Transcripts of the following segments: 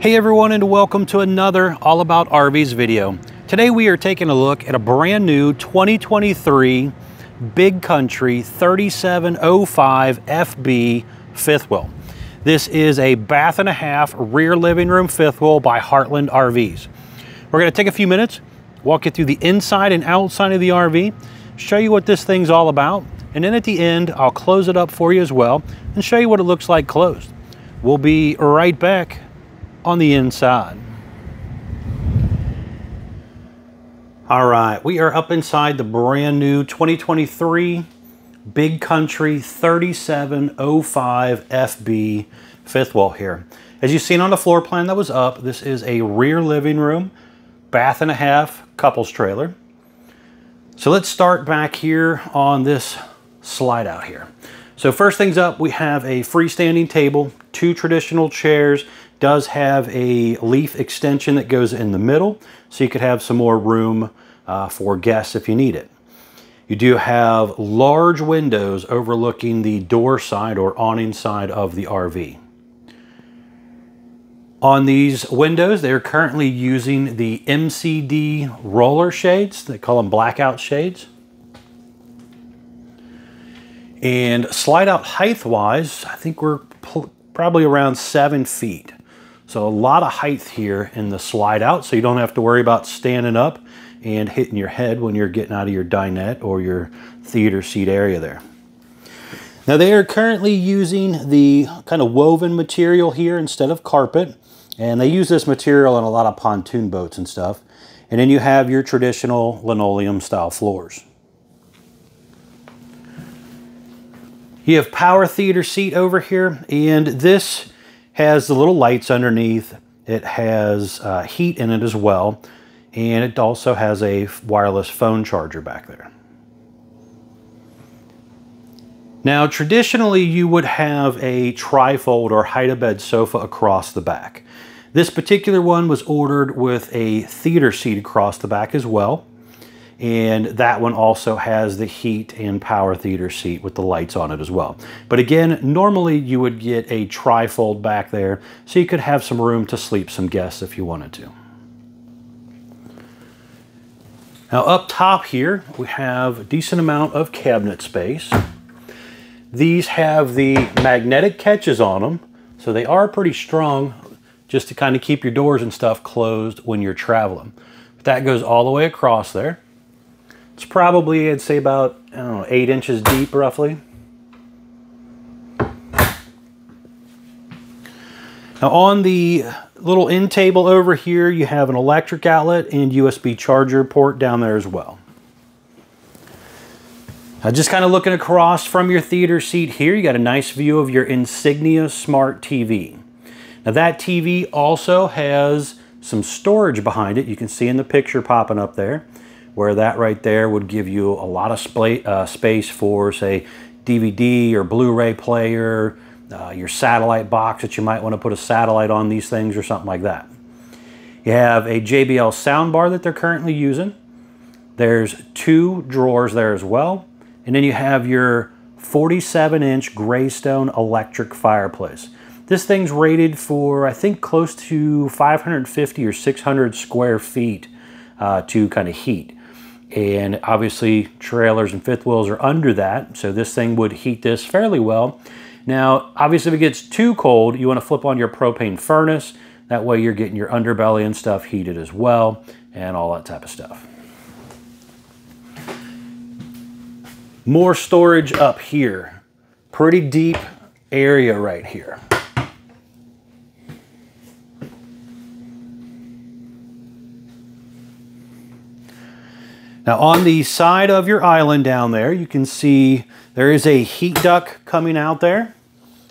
Hey everyone and welcome to another All About RVs video. Today we are taking a look at a brand new 2023 Big Country 3705 FB fifth wheel. This is a bath and a half rear living room fifth wheel by Heartland RVs. We're gonna take a few minutes, walk you through the inside and outside of the RV, show you what this thing's all about, and then at the end, I'll close it up for you as well and show you what it looks like closed. We'll be right back on the inside. All right, we are up inside the brand new 2023 Big Country 3705 FB fifth wheel here. As you've seen on the floor plan that was up, this is a rear living room, bath and a half, couples trailer. So let's start back here on this slide out here. So first things up, we have a freestanding table, two traditional chairs, does have a leaf extension that goes in the middle, so you could have some more room uh, for guests if you need it. You do have large windows overlooking the door side or awning side of the RV. On these windows, they're currently using the MCD roller shades. They call them blackout shades. And slide out height wise, I think we're probably around seven feet. So a lot of height here in the slide out, so you don't have to worry about standing up and hitting your head when you're getting out of your dinette or your theater seat area there. Now they are currently using the kind of woven material here instead of carpet. And they use this material on a lot of pontoon boats and stuff. And then you have your traditional linoleum style floors. You have power theater seat over here, and this has the little lights underneath. It has uh, heat in it as well. And it also has a wireless phone charger back there. Now, traditionally, you would have a trifold or hide-a-bed sofa across the back. This particular one was ordered with a theater seat across the back as well. And that one also has the heat and power theater seat with the lights on it as well. But again, normally you would get a trifold back there so you could have some room to sleep some guests if you wanted to. Now up top here, we have a decent amount of cabinet space. These have the magnetic catches on them, so they are pretty strong just to kind of keep your doors and stuff closed when you're traveling. But that goes all the way across there. It's probably, I'd say about, know, eight inches deep roughly. Now on the little end table over here, you have an electric outlet and USB charger port down there as well. Now just kind of looking across from your theater seat here, you got a nice view of your Insignia Smart TV. Now that TV also has some storage behind it. You can see in the picture popping up there where that right there would give you a lot of uh, space for, say, DVD or Blu-ray player, uh, your satellite box that you might want to put a satellite on these things or something like that. You have a JBL soundbar that they're currently using. There's two drawers there as well. And then you have your 47 inch Greystone electric fireplace. This thing's rated for, I think, close to 550 or 600 square feet uh, to kind of heat. And obviously trailers and fifth wheels are under that, so this thing would heat this fairly well. Now, obviously if it gets too cold, you wanna flip on your propane furnace. That way you're getting your underbelly and stuff heated as well, and all that type of stuff. More storage up here. Pretty deep area right here. Now on the side of your island down there, you can see there is a heat duct coming out there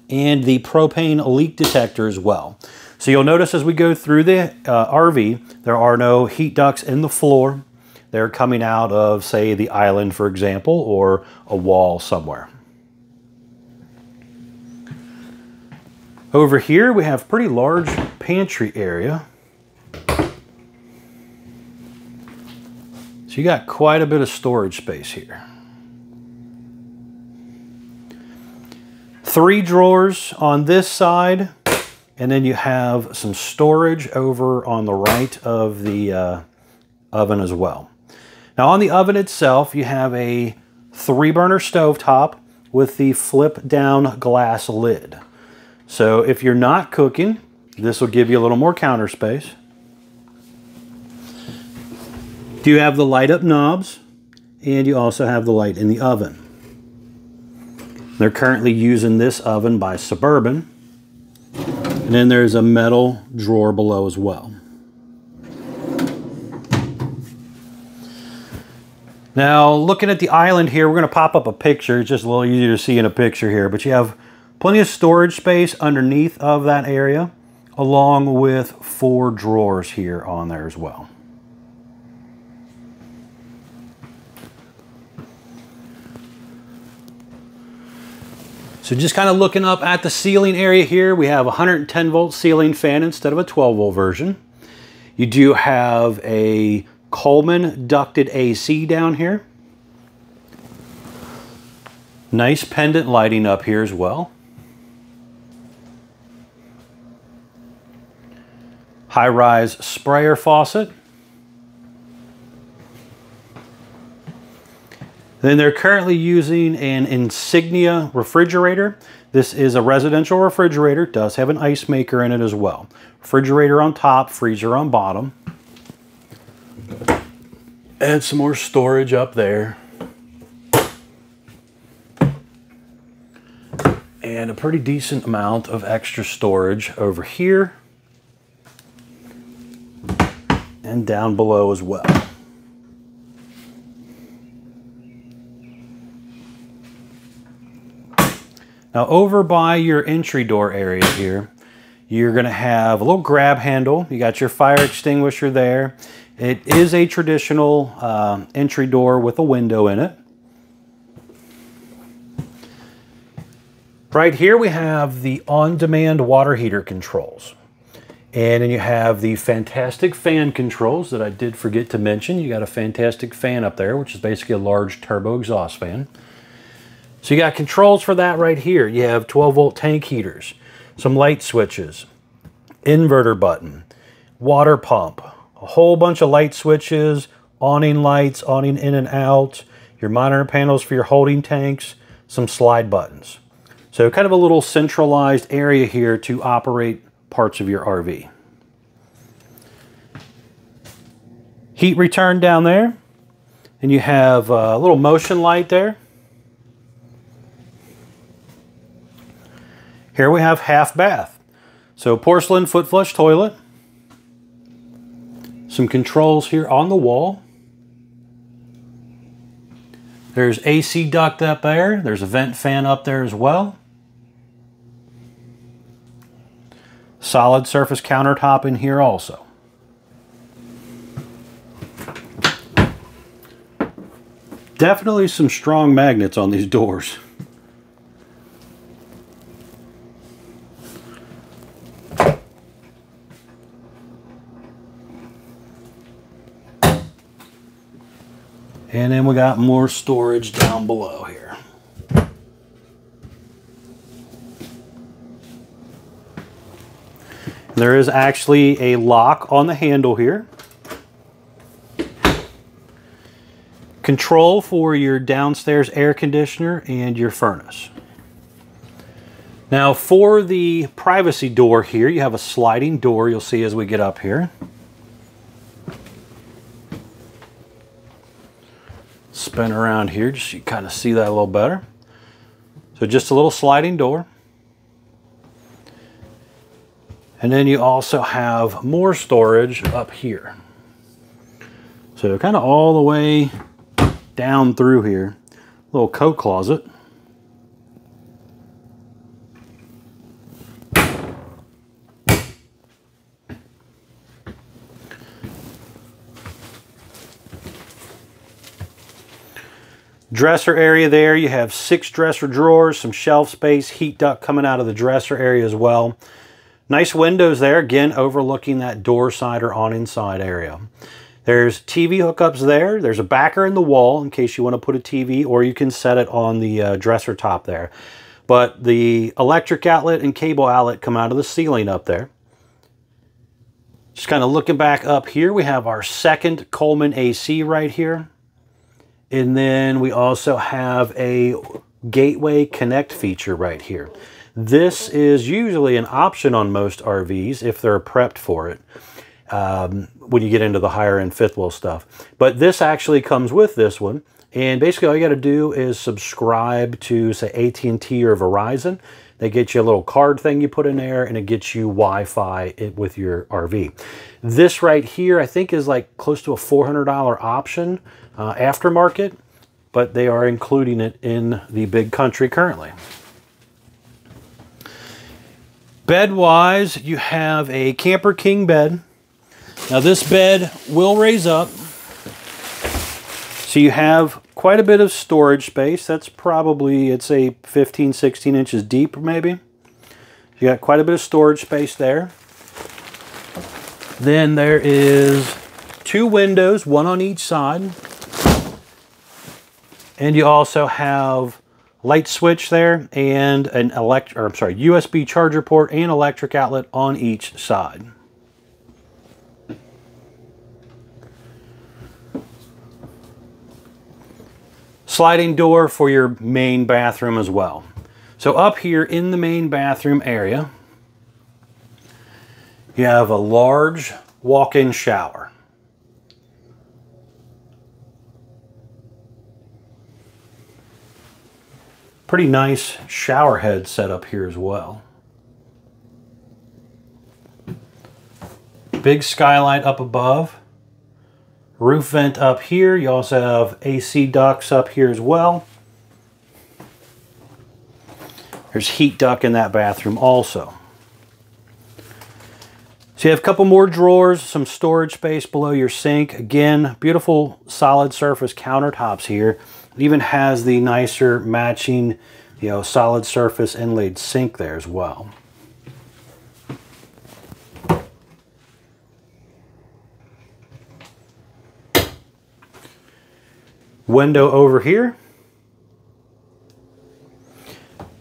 and the propane leak detector as well. So you'll notice as we go through the uh, RV, there are no heat ducts in the floor. They're coming out of, say, the island, for example, or a wall somewhere. Over here, we have pretty large pantry area. You got quite a bit of storage space here. Three drawers on this side, And then you have some storage over on the right of the uh, oven as well. Now on the oven itself, you have a three burner stove top with the flip down glass lid. So if you're not cooking, this will give you a little more counter space. Do you have the light up knobs and you also have the light in the oven. They're currently using this oven by Suburban. And then there's a metal drawer below as well. Now, looking at the island here, we're going to pop up a picture. It's just a little easier to see in a picture here. But you have plenty of storage space underneath of that area, along with four drawers here on there as well. So just kind of looking up at the ceiling area here, we have a 110 volt ceiling fan instead of a 12 volt version. You do have a Coleman ducted AC down here. Nice pendant lighting up here as well. High-rise sprayer faucet. Then they're currently using an Insignia refrigerator. This is a residential refrigerator, does have an ice maker in it as well. Refrigerator on top, freezer on bottom. Add some more storage up there. And a pretty decent amount of extra storage over here. And down below as well. Now over by your entry door area here, you're gonna have a little grab handle. You got your fire extinguisher there. It is a traditional uh, entry door with a window in it. Right here we have the on-demand water heater controls. And then you have the fantastic fan controls that I did forget to mention. You got a fantastic fan up there, which is basically a large turbo exhaust fan. So you got controls for that right here. You have 12 volt tank heaters, some light switches, inverter button, water pump, a whole bunch of light switches, awning lights, awning in and out, your monitor panels for your holding tanks, some slide buttons. So kind of a little centralized area here to operate parts of your RV. Heat return down there. And you have a little motion light there. Here we have half bath. So porcelain foot flush toilet. Some controls here on the wall. There's AC duct up there. There's a vent fan up there as well. Solid surface countertop in here also. Definitely some strong magnets on these doors. And then we got more storage down below here. There is actually a lock on the handle here. Control for your downstairs air conditioner and your furnace. Now for the privacy door here, you have a sliding door you'll see as we get up here. Around here just so you kind of see that a little better. So just a little sliding door. And then you also have more storage up here. So kind of all the way down through here. Little coat closet. Dresser area there, you have six dresser drawers, some shelf space, heat duct coming out of the dresser area as well. Nice windows there, again, overlooking that door side or on inside area. There's TV hookups there. There's a backer in the wall in case you want to put a TV or you can set it on the uh, dresser top there. but the electric outlet and cable outlet come out of the ceiling up there. Just kind of looking back up here, we have our second Coleman AC right here. And then we also have a Gateway Connect feature right here. This is usually an option on most RVs if they're prepped for it um, when you get into the higher end fifth wheel stuff. But this actually comes with this one. And basically all you got to do is subscribe to say AT&T or Verizon they get you a little card thing you put in there and it gets you Wi-Fi with your RV. This right here, I think is like close to a $400 option uh, aftermarket, but they are including it in the big country currently. Bed-wise, you have a Camper King bed. Now this bed will raise up. So you have quite a bit of storage space. That's probably, it's a 15, 16 inches deep maybe. You got quite a bit of storage space there. Then there is two windows, one on each side. And you also have light switch there and an elect or I'm sorry, USB charger port and electric outlet on each side. sliding door for your main bathroom as well. So up here in the main bathroom area, you have a large walk-in shower. Pretty nice shower head set up here as well. Big skylight up above roof vent up here. You also have AC ducts up here as well. There's heat duct in that bathroom also. So you have a couple more drawers, some storage space below your sink. Again, beautiful solid surface countertops here. Even has the nicer matching, you know, solid surface inlaid sink there as well. window over here.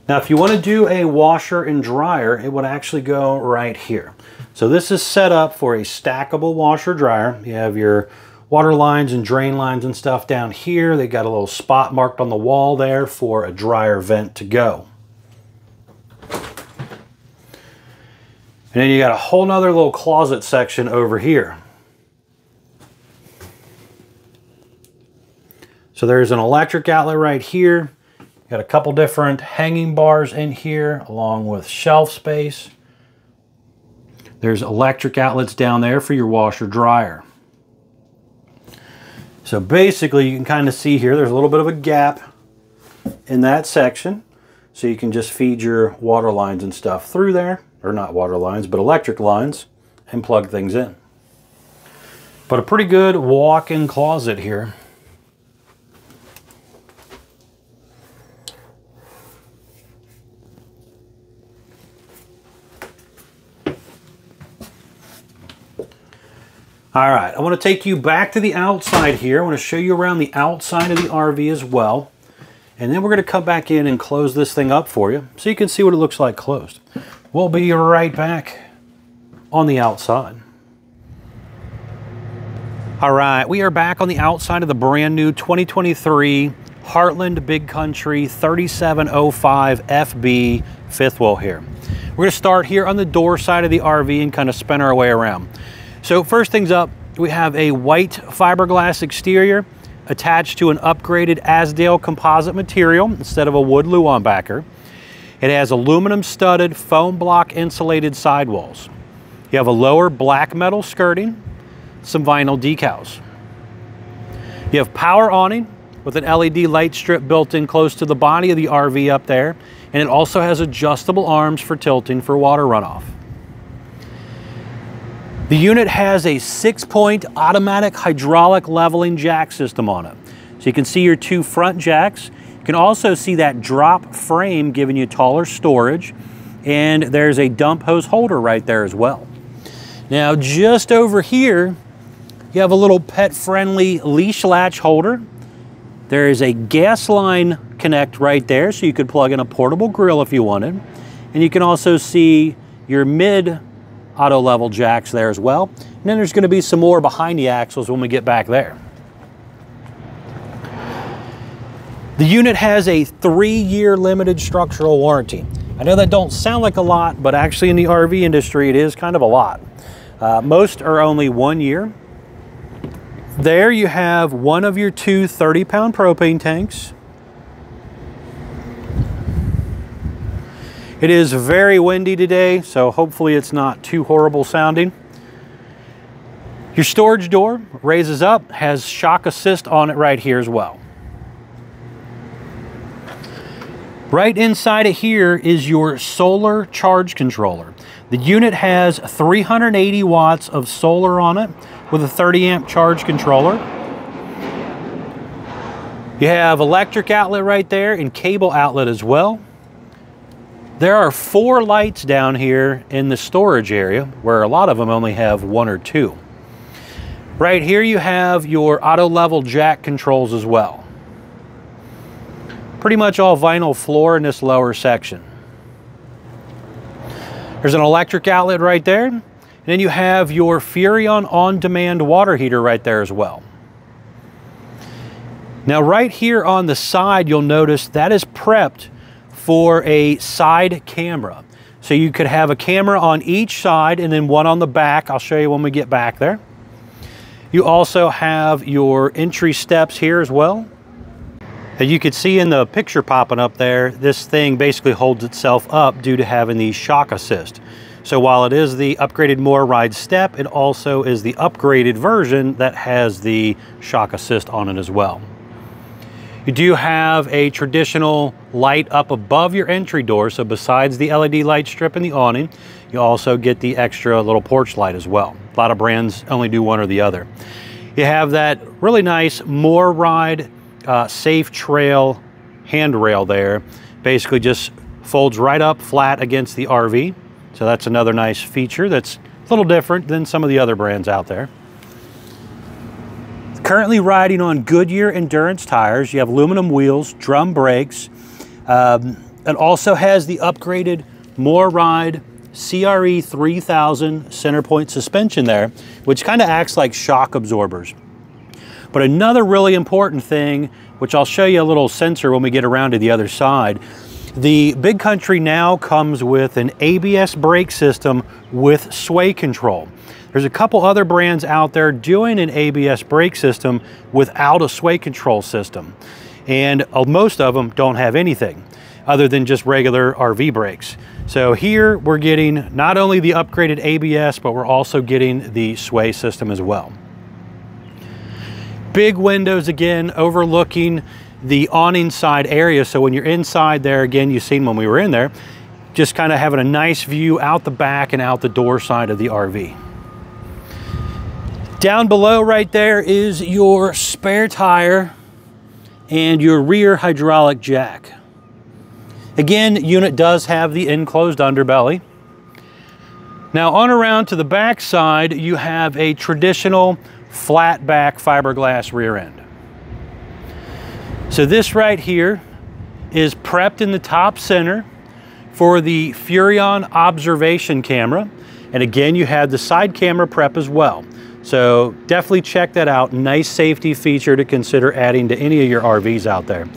Now, if you want to do a washer and dryer, it would actually go right here. So this is set up for a stackable washer dryer. You have your water lines and drain lines and stuff down here. They got a little spot marked on the wall there for a dryer vent to go. And then you got a whole nother little closet section over here. So there's an electric outlet right here. Got a couple different hanging bars in here along with shelf space. There's electric outlets down there for your washer dryer. So basically you can kind of see here there's a little bit of a gap in that section. So you can just feed your water lines and stuff through there. Or not water lines, but electric lines and plug things in. But a pretty good walk-in closet here. All right, I want to take you back to the outside here. I want to show you around the outside of the RV as well. And then we're going to come back in and close this thing up for you so you can see what it looks like closed. We'll be right back on the outside. All right, we are back on the outside of the brand new 2023 Heartland Big Country 3705 FB fifth wheel here. We're going to start here on the door side of the RV and kind of spin our way around. So first things up, we have a white fiberglass exterior attached to an upgraded Azdel composite material instead of a wood Luan backer. It has aluminum studded foam block insulated sidewalls. You have a lower black metal skirting, some vinyl decals. You have power awning with an LED light strip built in close to the body of the RV up there, and it also has adjustable arms for tilting for water runoff. The unit has a six-point automatic hydraulic leveling jack system on it. So you can see your two front jacks. You can also see that drop frame giving you taller storage. And there's a dump hose holder right there as well. Now just over here, you have a little pet-friendly leash latch holder. There is a gas line connect right there, so you could plug in a portable grill if you wanted. And you can also see your mid auto level jacks there as well. And then there's gonna be some more behind the axles when we get back there. The unit has a three-year limited structural warranty. I know that don't sound like a lot, but actually in the RV industry, it is kind of a lot. Uh, most are only one year. There you have one of your two 30-pound propane tanks. It is very windy today, so hopefully it's not too horrible sounding. Your storage door raises up, has shock assist on it right here as well. Right inside of here is your solar charge controller. The unit has 380 watts of solar on it with a 30 amp charge controller. You have electric outlet right there and cable outlet as well. There are four lights down here in the storage area where a lot of them only have one or two. Right here you have your auto level jack controls as well. Pretty much all vinyl floor in this lower section. There's an electric outlet right there. And then you have your Furrion on-demand water heater right there as well. Now right here on the side, you'll notice that is prepped for a side camera. So you could have a camera on each side and then one on the back. I'll show you when we get back there. You also have your entry steps here as well. As you can see in the picture popping up there, this thing basically holds itself up due to having the shock assist. So while it is the upgraded MORryde step, it also is the upgraded version that has the shock assist on it as well. You do have a traditional light up above your entry door. So besides the LED light strip and the awning, you also get the extra little porch light as well. A lot of brands only do one or the other. You have that really nice MORryde uh, Safe Trail handrail there. Basically just folds right up flat against the RV. So that's another nice feature that's a little different than some of the other brands out there. Currently riding on Goodyear Endurance tires. You have aluminum wheels, drum brakes. Um, it also has the upgraded MORryde CRE 3000 center point suspension there, which kind of acts like shock absorbers. But another really important thing, which I'll show you a little sensor when we get around to the other side, the Big Country now comes with an ABS brake system with sway control. There's a couple other brands out there doing an ABS brake system without a sway control system. And uh, most of them don't have anything other than just regular RV brakes. So here we're getting not only the upgraded ABS, but we're also getting the sway system as well. Big windows again, overlooking the awning side area. So when you're inside there, again, you've seen when we were in there, just kind of having a nice view out the back and out the door side of the RV. Down below right there is your spare tire and your rear hydraulic jack. Again, unit does have the enclosed underbelly. Now on around to the back side, you have a traditional flat back fiberglass rear end. So this right here is prepped in the top center for the Furrion observation camera. And again, you have the side camera prep as well. So definitely check that out. Nice safety feature to consider adding to any of your RVs out there.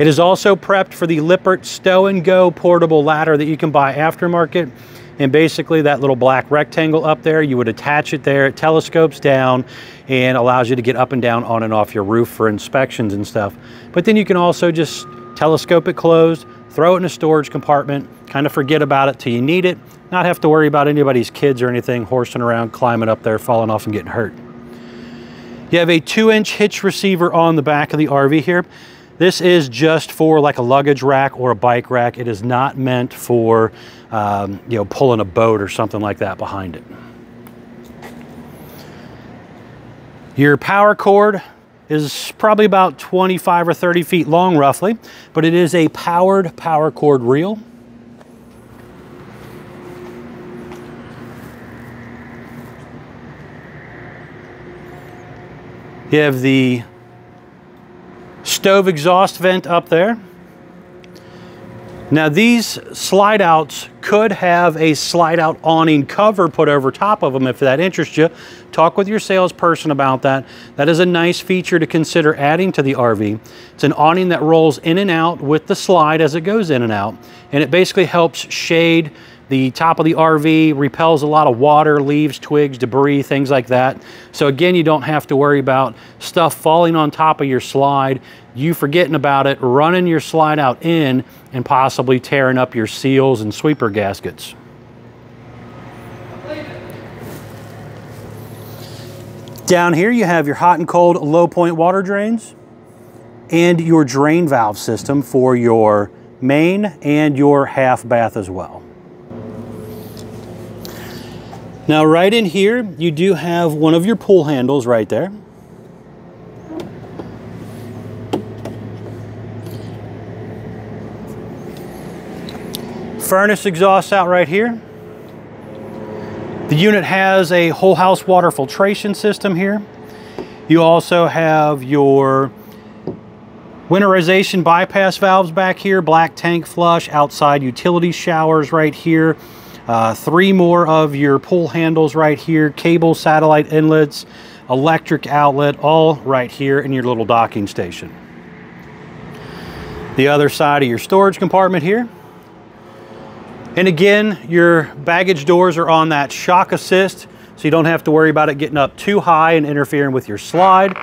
It is also prepped for the Lippert Stow and Go portable ladder that you can buy aftermarket. And basically that little black rectangle up there, you would attach it there, it telescopes down and allows you to get up and down on and off your roof for inspections and stuff. But then you can also just telescope it closed, throw it in a storage compartment, kind of forget about it till you need it, not have to worry about anybody's kids or anything horsing around, climbing up there, falling off and getting hurt. You have a two inch hitch receiver on the back of the RV here. This is just for like a luggage rack or a bike rack. It is not meant for, um, you know, pulling a boat or something like that behind it. Your power cord is probably about 25 or 30 feet long roughly, but it is a powered power cord reel. You have the Stove exhaust vent up there. Now these slide outs could have a slide out awning cover put over top of them if that interests you. Talk with your salesperson about that. That is a nice feature to consider adding to the RV. It's an awning that rolls in and out with the slide as it goes in and out. And it basically helps shade the top of the RV, repels a lot of water, leaves, twigs, debris, things like that. So again, you don't have to worry about stuff falling on top of your slide you forgetting about it, running your slide out in, and possibly tearing up your seals and sweeper gaskets. Down here you have your hot and cold low point water drains and your drain valve system for your main and your half bath as well. Now right in here, you do have one of your pull handles right there. furnace exhaust out right here. The unit has a whole house water filtration system here. You also have your winterization bypass valves back here, black tank flush, outside utility showers right here. Uh, three more of your pull handles right here, cable satellite inlets, electric outlet, all right here in your little docking station. The other side of your storage compartment here. And again, your baggage doors are on that shock assist, so you don't have to worry about it getting up too high and interfering with your slide.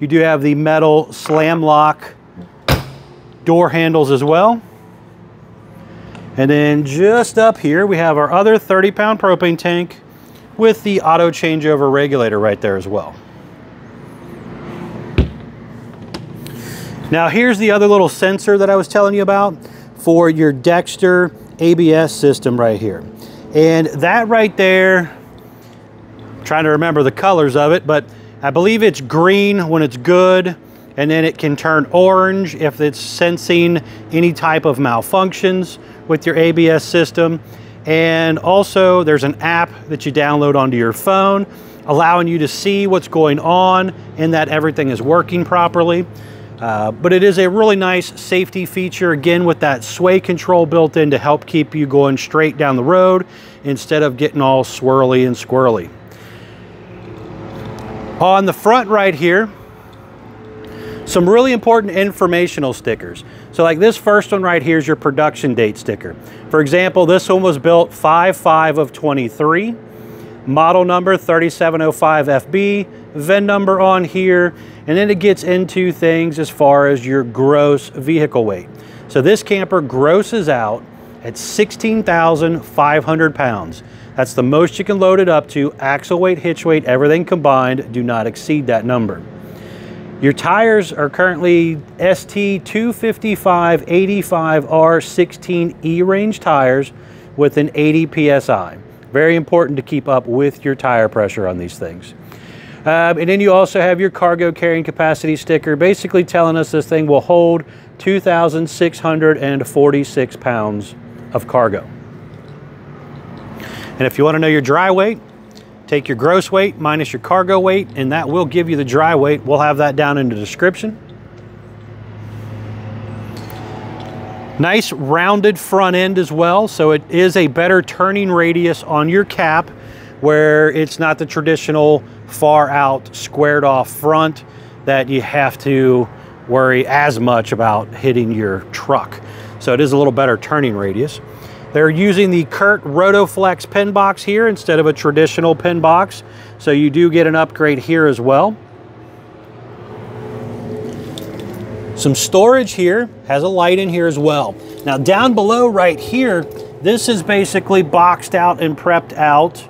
You do have the metal slam lock door handles as well. And then just up here, we have our other 30 pound propane tank with the auto changeover regulator right there as well. Now here's the other little sensor that I was telling you about for your Dexter ABS system right here. And that right there, trying to remember the colors of it, but I believe it's green when it's good, and then it can turn orange if it's sensing any type of malfunctions with your ABS system. And also there's an app that you download onto your phone, allowing you to see what's going on and that everything is working properly. Uh, but it is a really nice safety feature, again, with that sway control built in to help keep you going straight down the road instead of getting all swirly and squirrely. On the front right here, some really important informational stickers. So like this first one right here is your production date sticker. For example, this one was built 5-5 of 23, model number 3705FB, VIN number on here, and then it gets into things as far as your gross vehicle weight. So this camper grosses out at 16,500 pounds. That's the most you can load it up to. Axle weight, hitch weight, everything combined do not exceed that number. Your tires are currently ST 255 85R 16 E range tires with an 80 PSI. Very important to keep up with your tire pressure on these things. Um, and then you also have your cargo carrying capacity sticker, basically telling us this thing will hold 2,646 pounds of cargo. And if you want to know your dry weight, take your gross weight minus your cargo weight, and that will give you the dry weight. We'll have that down in the description. Nice rounded front end as well, so it is a better turning radius on your cap where it's not the traditional far out squared off front that you have to worry as much about hitting your truck. So it is a little better turning radius. They're using the CURT Rotoflex pin box here instead of a traditional pin box. So you do get an upgrade here as well. Some storage here, has a light in here as well. Now down below right here, this is basically boxed out and prepped out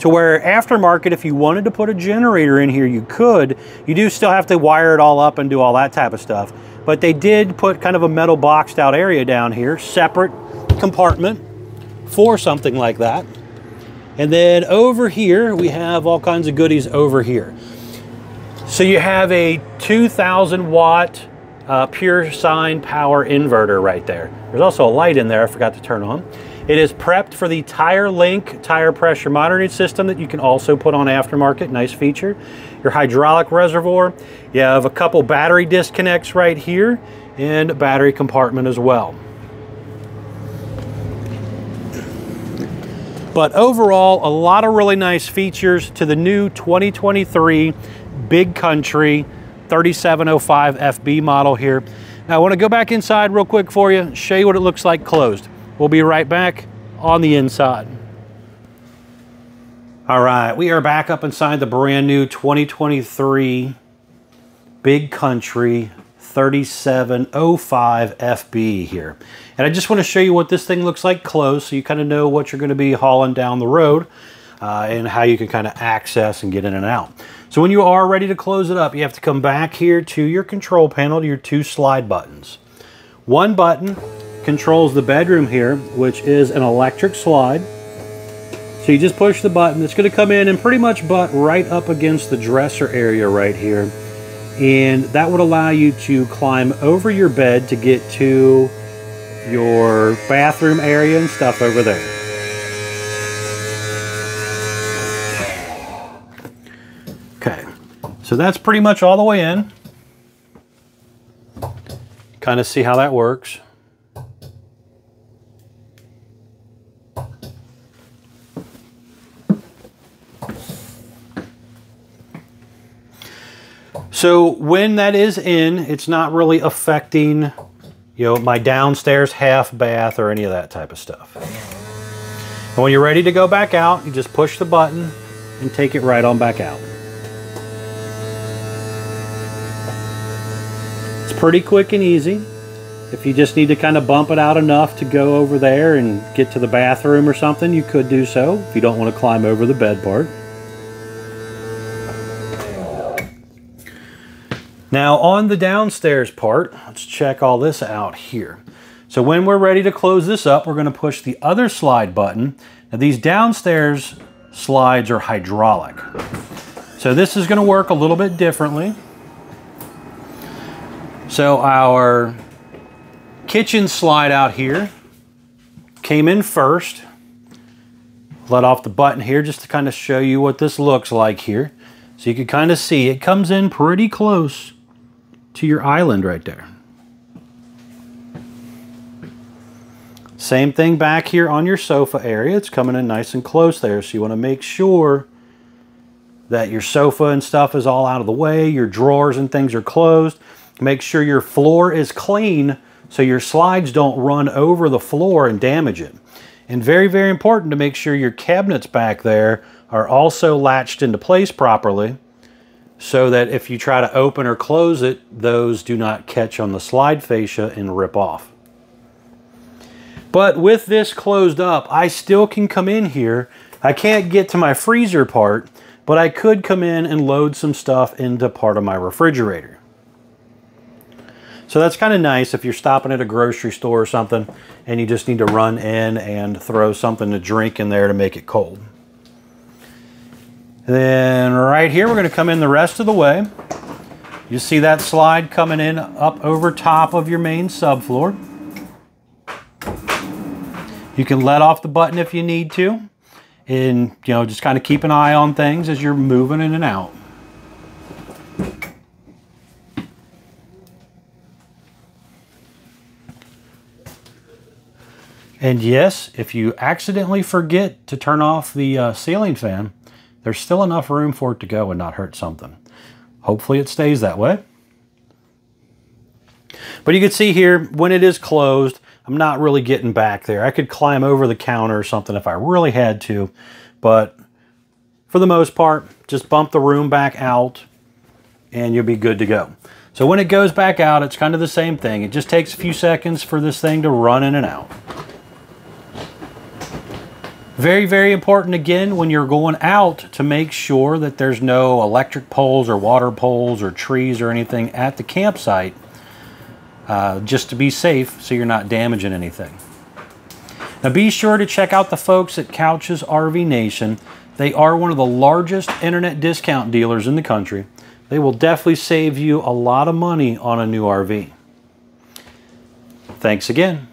to where aftermarket, if you wanted to put a generator in here, you could. You do still have to wire it all up and do all that type of stuff. But they did put kind of a metal boxed out area down here, separate compartment for something like that. And then over here, we have all kinds of goodies over here. So you have a 2000 watt uh, pure sine power inverter right there. There's also a light in there I forgot to turn on. It is prepped for the TireLinc tire pressure monitoring system that you can also put on aftermarket. Nice feature. Your hydraulic reservoir. You have a couple battery disconnects right here and a battery compartment as well. But overall, a lot of really nice features to the new 2023 Big Country 3705 FB model here. Now I want to go back inside real quick for you, show you what it looks like closed. We'll be right back on the inside. All right, we are back up inside the brand new 2023 Big Country 3705 FB here. And I just want to show you what this thing looks like close so you kind of know what you're going to be hauling down the road uh, and how you can kind of access and get in and out. So when you are ready to close it up, you have to come back here to your control panel to your two slide buttons. One button controls the bedroom here, which is an electric slide. So you just push the button. It's going to come in and pretty much butt right up against the dresser area right here. And that would allow you to climb over your bed to get to your bathroom area and stuff over there. Okay, so that's pretty much all the way in. Kind of see how that works. So when that is in, it's not really affecting, you know, my downstairs half bath or any of that type of stuff. And when you're ready to go back out, you just push the button and take it right on back out. It's pretty quick and easy. If you just need to kind of bump it out enough to go over there and get to the bathroom or something, you could do so if you don't want to climb over the bed part. Now on the downstairs part, let's check all this out here. So when we're ready to close this up, we're going to push the other slide button. Now these downstairs slides are hydraulic. So this is going to work a little bit differently. So our kitchen slide out here came in first. Let off the button here just to kind of show you what this looks like here. So you can kind of see it comes in pretty close to your island right there. Same thing back here on your sofa area. It's coming in nice and close there. So you want to make sure that your sofa and stuff is all out of the way. Your drawers and things are closed. Make sure your floor is clean so your slides don't run over the floor and damage it. And very, very important to make sure your cabinets back there are also latched into place properly so that if you try to open or close it, those do not catch on the slide fascia and rip off. But with this closed up, I still can come in here. I can't get to my freezer part, but I could come in and load some stuff into part of my refrigerator. So that's kind of nice if you're stopping at a grocery store or something and you just need to run in and throw something to drink in there to make it cold. Then right here, we're going to come in the rest of the way. You see that slide coming in up over top of your main subfloor. You can let off the button if you need to and you know just kind of keep an eye on things as you're moving in and out. And yes, if you accidentally forget to turn off the uh, ceiling fan, there's still enough room for it to go and not hurt something. Hopefully it stays that way. But you can see here, when it is closed, I'm not really getting back there. I could climb over the counter or something if I really had to, but for the most part, just bump the room back out and you'll be good to go. So when it goes back out, it's kind of the same thing. It just takes a few seconds for this thing to run in and out. Very, very important again when you're going out to make sure that there's no electric poles or water poles or trees or anything at the campsite uh, just to be safe so you're not damaging anything. Now be sure to check out the folks at Couch's RV Nation. They are one of the largest internet discount dealers in the country. They will definitely save you a lot of money on a new RV. Thanks again.